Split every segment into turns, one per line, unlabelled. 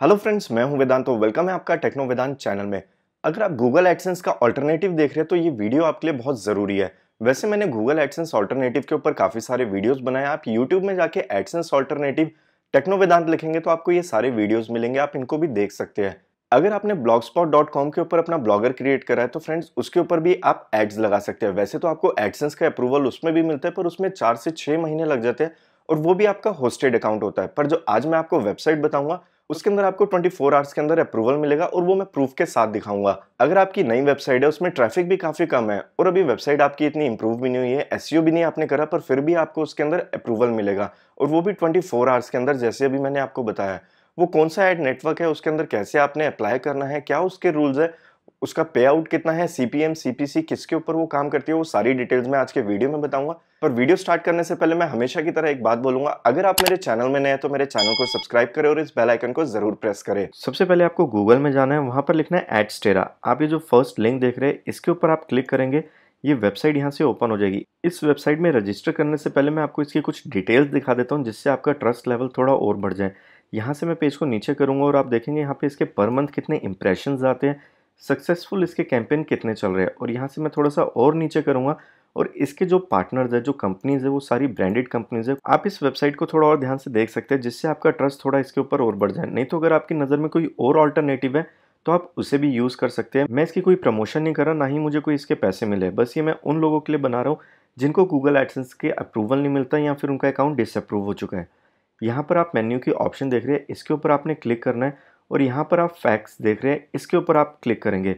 Hello friends मैं हूँ वेदांत तो वेलकम है आपका टेक्नो वेदांत चैनल में। अगर आप गूगल एडसेंस का ऑल्टरनेटिव देख रहे हैं तो ये वीडियो आपके लिए बहुत ज़रूरी है। वैसे मैंने गूगल एडसेंस ऑल्टरनेटिव के ऊपर काफ़ी सारे वीडियोस बनाए आप यूट्यूब में जाके एडसेंस ऑल्टरनेटिव टेक्नो वेदांत लिखेंगे तो आपको ये सारे वीडियोज़ मिलेंगे। आप इनको भी देख सकते हैं। अगर आपने blogspot.com के ऊपर अपना ब्लॉगर क्रिएट करा है तो फ्रेंड्स उसके ऊपर भी आप एड्स लगा सकते हैं। वैसे तो आपको एडसेंस का अप्रूवल उसमें भी मिलता है, पर उसमें चार से छह महीने लग जाते हैं और वो भी आपका होस्टेड अकाउंट होता है। पर जो आज मैं आपको वेबसाइट बताऊँगा उसके अंदर आपको 24 फोर आवर्स के अंदर अप्रूवल मिलेगा और वो मैं प्रूफ के साथ दिखाऊँगा। अगर आपकी नई वेबसाइट है, उसमें ट्रैफ़िक भी काफ़ी कम है और अभी वेबसाइट आपकी इतनी इंप्रूव भी नहीं हुई है एस भी नहीं आपने करा, पर फिर भी आपको उसके अंदर अप्रूवल मिलेगा। और वो भी ट्वेंटी आवर्स के अंदर, जैसे अभी मैंने आपको बताया वो कौन सा एड नेटवर्क है, उसके अंदर कैसे आपने अप्लाई करना है, क्या उसके रूल्स है उसका पे आउट कितना है? सीपीएम सीपीसी किसके ऊपर वो काम करती है? वो सारी डिटेल्स मैं आज के वीडियो में बताऊँगा। पर वीडियो स्टार्ट करने से पहले मैं हमेशा की तरह एक बात बोलूँगा, अगर आप मेरे चैनल में नए हैं तो मेरे चैनल को सब्सक्राइब करें और इस बेल आइकन को ज़रूर प्रेस करें।
सबसे पहले आपको गूगल में जाना है, वहाँ पर लिखना है एडस्टेरा आप ये जो फ़र्स्ट लिंक देख रहे हैं, इसके ऊपर आप क्लिक करेंगे, ये वेबसाइट यहाँ से ओपन हो जाएगी। इस वेबसाइट में रजिस्टर करने से पहले मैं आपको इसकी कुछ डिटेल्स दिखा देता हूँ, जिससे आपका ट्रस्ट लेवल थोड़ा और बढ़ जाए। यहाँ से मैं पेज को नीचे करूँगा और आप देखेंगे यहाँ पे इसके पर मंथ कितने इंप्रेशन आते हैं सक्सेसफुल इसके कैंपेन कितने चल रहे हैं? और यहाँ से मैं थोड़ा सा और नीचे करूँगा। और इसके जो पार्टनर्स है, जो कंपनीज़ है, वो सारी ब्रांडेड कंपनीज़ है, आप इस वेबसाइट को थोड़ा और ध्यान से देख सकते हैं, जिससे आपका ट्रस्ट थोड़ा इसके ऊपर और बढ़ जाए। नहीं तो अगर आपकी नज़र में कोई और ऑल्टरनेटिव है तो आप उसे भी यूज़ कर सकते हैं। मैं इसकी कोई प्रमोशन नहीं कर रहा, ना ही मुझे कोई इसके पैसे मिले। बस ये मैं उन लोगों के लिए बना रहा हूँ, जिनको गूगल एडसेंस के अप्रूवल नहीं मिलता, या फिर उनका अकाउंट डिसअप्रूव हो चुका है। यहाँ पर आप मेन्यू की ऑप्शन देख रहे हैं, इसके ऊपर आपने क्लिक करना है। और यहाँ पर आप फैक्ट्स देख रहे हैं, इसके ऊपर आप क्लिक करेंगे।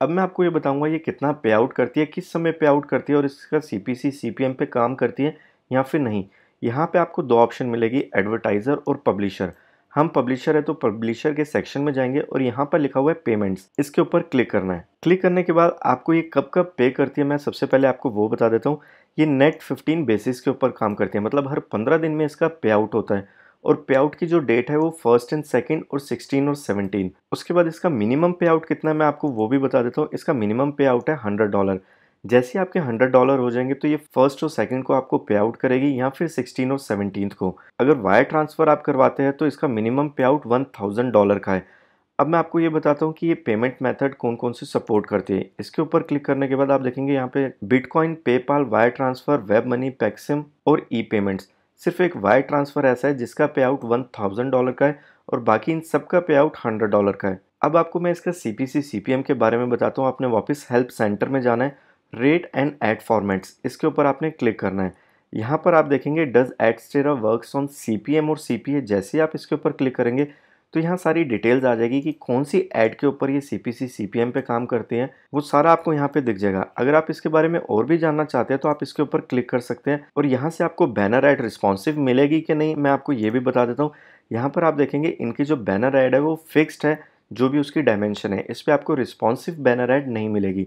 अब मैं आपको ये बताऊँगा, ये कितना पे आउट करती है, किस समय पे आउट करती है और इसका C P C C P M पे काम करती है या फिर नहीं। यहाँ पे आपको दो ऑप्शन मिलेगी एडवर्टाइज़र और पब्लिशर हम पब्लिशर है तो पब्लिशर के सेक्शन में जाएँगे और यहाँ पर लिखा हुआ है पेमेंट्स इसके ऊपर क्लिक करना है। क्लिक करने के बाद आपको ये कब कब पे करती है, मैं सबसे पहले आपको वो बता देता हूँ। ये नेट फिफ्टीन बेसिस के ऊपर काम करती है मतलब हर पंद्रह दिन में इसका पे आउट होता है। और पे आउट की जो डेट है वो फ़र्स्ट एंड सेकंड और सिक्सटीन और सेवनटीन उसके बाद इसका मिनिमम पे आउट कितना है, मैं आपको वो भी बता देता हूँ। इसका मिनिमम पे आउट है हंड्रेड डॉलर जैसे आपके हंड्रेड डॉलर हो जाएँगे तो ये फ़र्स्ट और सेकंड को आपको पे आउट करेगी या फिर सिक्सटीन और सेवनटीन को। अगर वायर ट्रांसफ़र आप करवाते हैं तो इसका मिनिमम पे आउट वन थाउज़ेंड डॉलर का है। अब मैं आपको ये बताता हूँ कि ये पेमेंट मेथड कौन कौन से सपोर्ट करती है। इसके ऊपर क्लिक करने के बाद आप देखेंगे यहाँ पे bitcoin PayPal wire transfer web money Paxum और ई पेमेंट्स सिर्फ़ एक वायर ट्रांसफ़र ऐसा है जिसका पे आउट वन थाउज़ेंड डॉलर का है और बाकी इन सब का पे आउट हंड्रेड डॉलर का है। अब आपको मैं इसका C P C C P M के बारे में बताता हूँ। आपने वापस हेल्प सेंटर में जाना है। रेट एंड एड फॉर्मेट्स इसके ऊपर आपने क्लिक करना है। यहाँ पर आप देखेंगे does Adsterra work on C P M और सी पी ए जैसे आप इसके ऊपर क्लिक करेंगे तो यहाँ सारी डिटेल्स आ जाएगी कि कौन सी ऐड के ऊपर ये C P C C P M पे काम करते हैं, वो सारा आपको यहाँ पे दिख जाएगा। अगर आप इसके बारे में और भी जानना चाहते हैं तो आप इसके ऊपर क्लिक कर सकते हैं और यहाँ से आपको बैनर ऐड रिस्पॉन्सिव मिलेगी कि नहीं, मैं आपको ये भी बता देता हूँ। यहाँ पर आप देखेंगे, इनकी जो बैनर ऐड है, वो फिक्स्ड है, जो भी उसकी डायमेंशन है, इस पर आपको रिस्पॉन्सिव बैनर ऐड नहीं मिलेगी।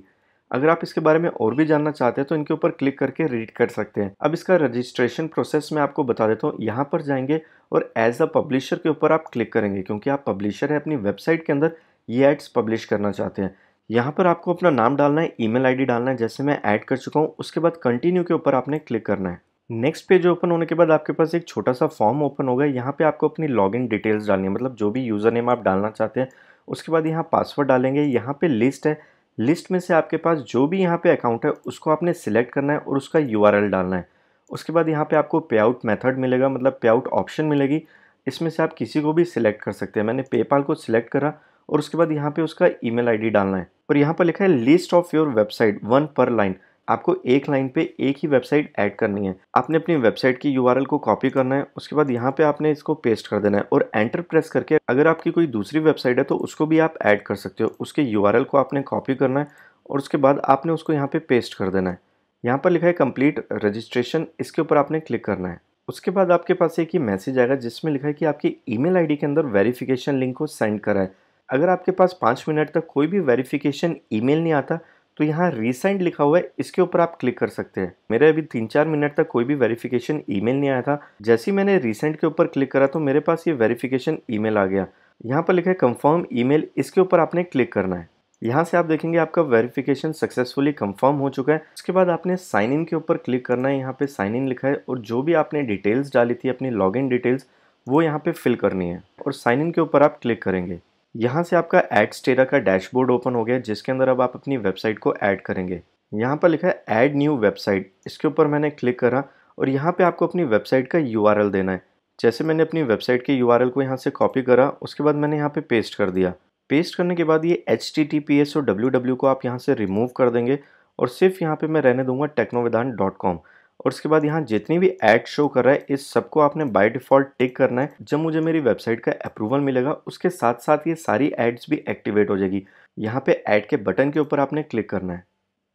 अगर आप इसके बारे में और भी जानना चाहते हैं तो इनके ऊपर क्लिक करके रीड कर सकते हैं। अब इसका रजिस्ट्रेशन प्रोसेस मैं आपको बता देता हूँ। यहाँ पर जाएँगे और एज अ पब्लिशर के ऊपर आप क्लिक करेंगे, क्योंकि आप पब्लिशर है, अपनी वेबसाइट के अंदर ये एड्स पब्लिश करना चाहते हैं। यहाँ पर आपको अपना नाम डालना है ईमेल आईडी डालना है, जैसे मैं ऐड कर चुका हूँ, उसके बाद कंटिन्यू के ऊपर आपने क्लिक करना है। नेक्स्ट पेज ओपन होने के बाद आपके पास एक छोटा सा फॉर्म ओपन होगा। यहाँ पे आपको अपनी लॉगिन डिटेल्स डालनी है मतलब जो भी यूज़र नेम आप डालना चाहते हैं, उसके बाद यहाँ पासवर्ड डालेंगे। यहाँ पे लिस्ट है लिस्ट में से आपके पास जो भी यहाँ पे अकाउंट है, उसको आपने सिलेक्ट करना है और उसका यूआरएल डालना है। उसके बाद यहाँ पे आपको पे आउट मेथड मिलेगा मतलब पे आउट ऑप्शन मिलेगी। इसमें से आप किसी को भी सिलेक्ट कर सकते हैं। मैंने पेपाल को सिलेक्ट करा और उसके बाद यहाँ पे उसका ईमेल आईडी डालना है। और यहाँ पर लिखा है list of your website one पर लाइन आपको एक लाइन पे एक ही वेबसाइट ऐड करनी है। आपने अपनी वेबसाइट की यूआरएल को कॉपी करना है, उसके बाद यहाँ पे आपने इसको पेस्ट कर देना है और एंटर प्रेस करके अगर आपकी कोई दूसरी वेबसाइट है तो उसको भी आप ऐड कर सकते हो। उसके यूआरएल को आपने कॉपी करना है और उसके बाद आपने उसको यहाँ पे पेस्ट कर देना है। यहाँ पर लिखा है कंप्लीट रजिस्ट्रेशन इसके ऊपर आपने क्लिक करना है। उसके बाद आपके पास एक ही मैसेज आएगा जिसमें लिखा है कि आपकी ईमेल आईडी के अंदर वेरिफिकेशन लिंक को सेंड करा है। अगर आपके पास पाँच मिनट तक कोई भी वेरिफिकेशन ईमेल नहीं आता तो यहाँ रिसेंट लिखा हुआ है, इसके ऊपर आप क्लिक कर सकते हैं। मेरे अभी तीन चार मिनट तक कोई भी वेरिफिकेशन ईमेल नहीं आया था। जैसे ही मैंने रिसेंट के ऊपर क्लिक करा तो मेरे पास ये वेरिफिकेशन ईमेल आ गया। यहाँ पर लिखा है कंफर्म ईमेल इसके ऊपर आपने क्लिक करना है। यहाँ से आप देखेंगे आपका वेरिफिकेशन सक्सेसफुली कंफर्म हो चुका है। उसके बाद आपने साइन इन के ऊपर क्लिक करना है। यहाँ पे साइन इन लिखा है और जो भी आपने डिटेल्स डाली थी, अपनी लॉगिन डिटेल्स वो यहाँ पे फिल करनी है। और साइन इन के ऊपर आप क्लिक करेंगे। यहाँ से आपका एड स्टेरा का डैशबोर्ड ओपन हो गया, जिसके अंदर अब आप अपनी वेबसाइट को ऐड करेंगे। यहाँ पर लिखा है ऐड न्यू वेबसाइट इसके ऊपर मैंने क्लिक करा और यहाँ पे आपको अपनी वेबसाइट का यूआरएल देना है। जैसे मैंने अपनी वेबसाइट के यूआरएल को यहाँ से कॉपी करा, उसके बाद मैंने यहाँ पे पेस्ट कर दिया। पेस्ट करने के बाद ये एच और डब्ल्यू को आप यहाँ से रिमूव कर देंगे और सिर्फ़ यहाँ पे मैं रहने दूँगा टेक्नोविदान डॉट कॉम और उसके बाद यहाँ जितनी भी ऐड शो कर रहा है, इस सबको आपने बाय डिफ़ॉल्ट टिक करना है। जब मुझे मेरी वेबसाइट का अप्रूवल मिलेगा, उसके साथ साथ ये सारी एड्स भी एक्टिवेट हो जाएगी। यहाँ पे ऐड के बटन के ऊपर आपने क्लिक करना है।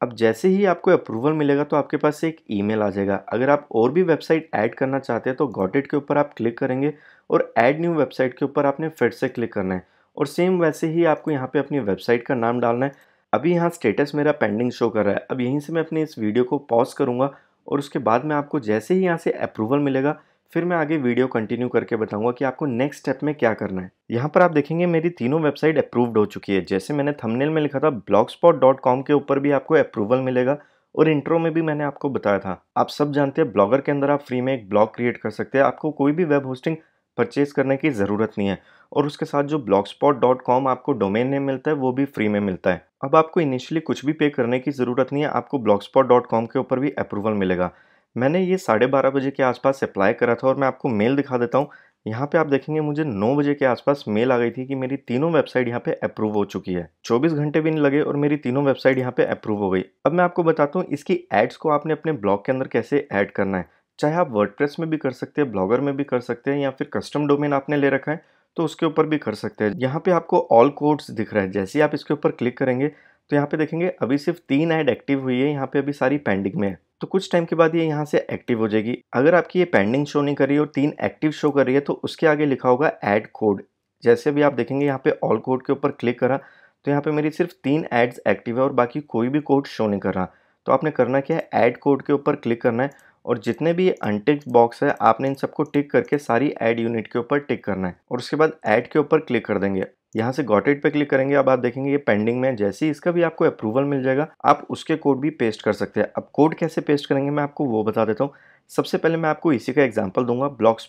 अब जैसे ही आपको अप्रूवल मिलेगा तो आपके पास एक ईमेल आ जाएगा। अगर आप और भी वेबसाइट ऐड करना चाहते हैं तो गॉटेड के ऊपर आप क्लिक करेंगे और ऐड न्यू वेबसाइट के ऊपर आपने फिर से क्लिक करना है। और सेम वैसे ही आपको यहाँ पे अपनी वेबसाइट का नाम डालना है। अभी यहाँ स्टेटस मेरा पेंडिंग शो कर रहा है। अब यहीं से मैं अपनी इस वीडियो को पॉज करूँगा और उसके बाद में आपको जैसे ही यहाँ से अप्रूवल मिलेगा, फिर मैं आगे वीडियो कंटिन्यू करके बताऊँगा कि आपको नेक्स्ट स्टेप में क्या करना है। यहाँ पर आप देखेंगे मेरी तीनों वेबसाइट अप्रूव्ड हो चुकी है। जैसे मैंने थंबनेल में लिखा था blogspot.com के ऊपर भी आपको अप्रूवल मिलेगा और इंट्रो में भी मैंने आपको बताया था। आप सब जानते हैं ब्लॉगर के अंदर आप फ्री में एक ब्लॉग क्रिएट कर सकते हैं। आपको कोई भी वेब होस्टिंग परचेज करने की ज़रूरत नहीं है। और उसके साथ जो blogspot.com आपको डोमेन नेम मिलता है, वो भी फ्री में मिलता है। अब आपको इनिशियली कुछ भी पे करने की ज़रूरत नहीं है, आपको blogspot.com के ऊपर भी अप्रूवल मिलेगा। मैंने ये साढ़े बारह बजे के आसपास अप्लाई करा था और मैं आपको मेल दिखा देता हूँ। यहाँ पे आप देखेंगे मुझे 9 बजे के आसपास मेल आ गई थी कि मेरी तीनों वेबसाइट यहाँ पे अप्रूव हो चुकी है। 24 घंटे भी नहीं लगे और मेरी तीनों वेबसाइट यहाँ पे अप्रूव हो गई। अब मैं आपको बताता हूँ, इसकी एड्स को आपने अपने ब्लॉग के अंदर कैसे ऐड करना है। चाहे आप वर्डप्रेस में भी कर सकते हैं ब्लॉगर में भी कर सकते हैं या फिर कस्टम डोमेन आपने ले रखा है तो उसके ऊपर भी कर सकते हैं। यहाँ पे आपको ऑल कोड्स दिख रहा है। जैसे ही आप इसके ऊपर क्लिक करेंगे तो यहाँ पे देखेंगे, अभी सिर्फ़ तीन ऐड एक्टिव हुई है, यहाँ पे अभी सारी पेंडिंग में है। तो कुछ टाइम के बाद ये यहाँ से एक्टिव हो जाएगी। अगर आपकी ये पेंडिंग शो नहीं कर रही और तीन एक्टिव शो कर रही है तो उसके आगे लिखा होगा ऐड कोड जैसे भी आप देखेंगे, यहाँ पे ऑल कोड के ऊपर क्लिक करा तो यहाँ पे मेरी सिर्फ़ तीन एड्स एक्टिव है और बाकी कोई भी कोड शो नहीं कर रहा। तो आपने करना क्या है? ऐड कोड के ऊपर क्लिक करना है। और जितने भी अनटिक बॉक्स है, आपने इन सबको टिक करके सारी ऐड यूनिट के ऊपर टिक करना है। और उसके बाद ऐड के ऊपर क्लिक कर देंगे। यहाँ से गॉटेड पे क्लिक करेंगे। अब आप देखेंगे ये पेंडिंग में जैसे ही इसका भी आपको अप्रूवल मिल जाएगा, आप उसके कोड भी पेस्ट कर सकते हैं। अब कोड कैसे पेस्ट करेंगे, मैं आपको वो बता देता हूँ। सबसे पहले मैं आपको इसी का एग्ज़ाम्पल दूँगा ब्लॉक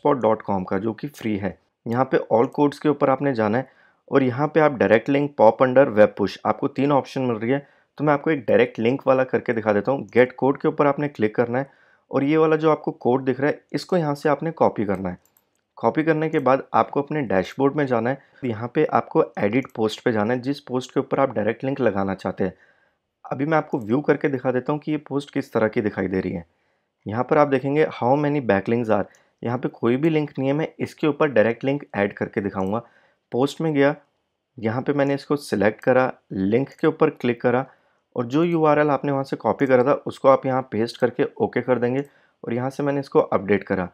का, जो कि फ्री है। यहाँ पे ऑल कोड्स के ऊपर आपने जाना है और यहाँ पे आप direct link pop under web push आपको तीन ऑप्शन मिल रही है। तो मैं आपको एक डायरेक्ट लिंक वाला करके दिखा देता हूँ। गेट कोड के ऊपर आपने क्लिक करना है। और ये वाला जो आपको कोड दिख रहा है, इसको यहाँ से आपने कॉपी करना है। कॉपी करने के बाद आपको अपने डैशबोर्ड में जाना है। यहाँ पे आपको एडिट पोस्ट पे जाना है, जिस पोस्ट के ऊपर आप डायरेक्ट लिंक लगाना चाहते हैं। अभी मैं आपको व्यू करके दिखा देता हूँ कि ये पोस्ट किस तरह की दिखाई दे रही है। यहाँ पर आप देखेंगे हाउ मैनी बैकलिंग्स आर यहाँ पे कोई भी लिंक नहीं है, मैं इसके ऊपर डायरेक्ट लिंक ऐड करके दिखाऊँगा। पोस्ट में गया, यहाँ पे मैंने इसको सिलेक्ट करा, लिंक के ऊपर क्लिक करा और जो यूआरएल आपने वहाँ से कॉपी करा था, उसको आप यहाँ पेस्ट करके ओके कर देंगे और यहाँ से मैंने इसको अपडेट करा।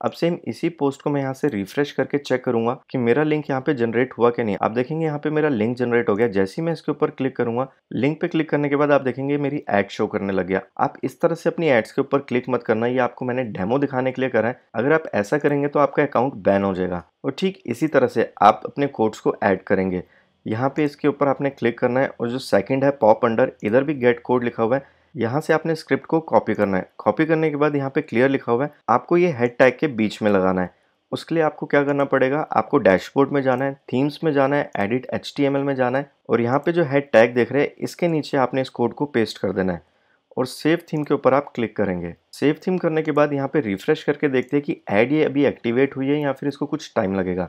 अब सेम इसी पोस्ट को मैं यहाँ से रिफ्रेश करके चेक करूँगा कि मेरा लिंक यहाँ पे जनरेट हुआ कि नहीं। आप देखेंगे यहाँ पे मेरा लिंक जनरेट हो गया। जैसे ही मैं इसके ऊपर क्लिक करूँगा लिंक पे क्लिक करने के बाद आप देखेंगे मेरी एड शो करने लग गया। आप इस तरह से अपनी एड्स के ऊपर क्लिक मत करना। ये आपको मैंने डेमो दिखाने के लिए करा है। अगर आप ऐसा करेंगे तो आपका अकाउंट बैन हो जाएगा। और ठीक इसी तरह से आप अपने कोड्स को ऐड करेंगे। यहाँ पे इसके ऊपर आपने क्लिक करना है और जो सेकंड है पॉप अंडर इधर भी गेट कोड लिखा हुआ है। यहाँ से आपने स्क्रिप्ट को कॉपी करना है। कॉपी करने के बाद यहाँ पे क्लियर लिखा हुआ है। आपको ये हेड टैग के बीच में लगाना है। उसके लिए आपको क्या करना पड़ेगा? आपको डैशबोर्ड में जाना है थीम्स में जाना है एडिट एचटीएमएल में जाना है और यहाँ पे जो हेड टैग देख रहे हैं, इसके नीचे आपने इस कोड को पेस्ट कर देना है। और सेव थीम के ऊपर आप क्लिक करेंगे। सेव थीम करने के बाद यहाँ पे रिफ्रेश करके देखते हैं कि ऐड ये अभी एक्टिवेट हुई है या फिर इसको कुछ टाइम लगेगा।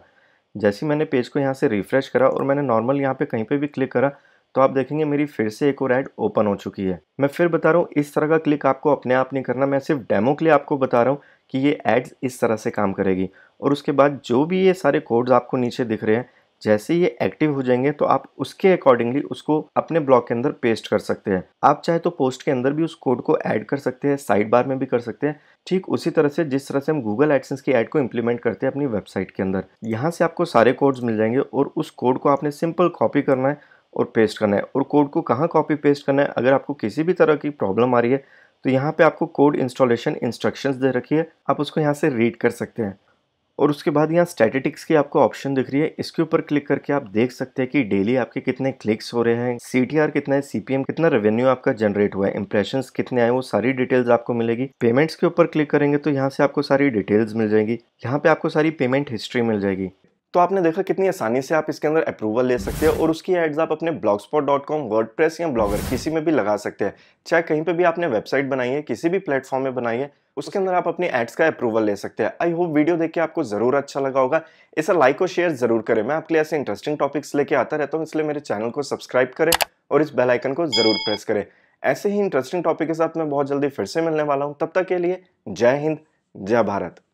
जैसे ही मैंने पेज को यहाँ से रिफ्रेश करा और मैंने नॉर्मल यहाँ पे कहीं पे भी क्लिक करा तो आप देखेंगे मेरी फिर से एक और ऐड ओपन हो चुकी है। मैं फिर बता रहा हूँ, इस तरह का क्लिक आपको अपने आप नहीं करना, मैं सिर्फ़ डेमो के लिए आपको बता रहा हूँ कि ये एड्स इस तरह से काम करेगी। और उसके बाद जो भी ये सारे कोड्स आपको नीचे दिख रहे हैं जैसे ये एक्टिव हो जाएँगे तो आप उसके अकॉर्डिंगली उसको अपने ब्लॉग के अंदर पेस्ट कर सकते हैं। आप चाहे तो पोस्ट के अंदर भी उस कोड को ऐड कर सकते हैं साइड बार में भी कर सकते हैं। ठीक उसी तरह से जिस तरह से हम गूगल एडसेंस की ऐड को इम्प्लीमेंट करते हैं अपनी वेबसाइट के अंदर, यहाँ से आपको सारे कोड्स मिल जाएँगे और उस कोड को आपने सिंपल कॉपी करना है और पेस्ट करना है। और कोड को कहाँ कॉपी पेस्ट करना है? अगर आपको किसी भी तरह की प्रॉब्लम आ रही है तो यहाँ पे आपको कोड इंस्टॉलेशन इंस्ट्रक्शंस दे रखी है। आप उसको यहाँ से रीड कर सकते हैं।
और उसके बाद यहाँ स्टैटिटिक्स की आपको ऑप्शन दिख रही है। इसके ऊपर क्लिक करके आप देख सकते हैं कि डेली आपके कितने क्लिक्स हो रहे हैं सीटीआर कितना है सीपीएम कितना रेवेन्यू आपका जनरेट हुआ है इंप्रेशन कितने आए वो सारी डिटेल्स आपको मिलेगी। पेमेंट्स के ऊपर क्लिक करेंगे तो यहाँ से आपको सारी डिटेल्स मिल जाएगी। यहाँ पे आपको सारी पेमेंट हिस्ट्री मिल जाएगी।
तो आपने देखा कितनी आसानी से आप इसके अंदर अप्रूवल ले सकते हैं और उसकी एड्स आप अपने ब्लॉगस्पॉट डॉट कॉम वर्ड या ब्लॉगर किसी में भी लगा सकते हैं। चाहे कहीं पे भी आपने वेबसाइट बनाई है, किसी भी प्लेटफॉर्म में बनाई है, उसके अंदर आप अपनी एड्स का अप्रूवल ले सकते हैं। आई होप वीडियो देख के आपको ज़रूर अच्छा लगा होगा। इसे लाइक और शेयर ज़रूर करें। मैं आपके लिए ऐसे इंटरेस्टिंग टॉपिक्स लेके आता रहता हूँ, इसलिए मेरे चैनल को सब्सक्राइब करें और इस बेल आइकन को ज़रूर प्रेस करें। ऐसे ही इंटरेस्टिंग टॉपिक के साथ मैं बहुत जल्दी फिर से मिलने वाला हूँ। तब तक के लिए जय हिंद, जय भारत।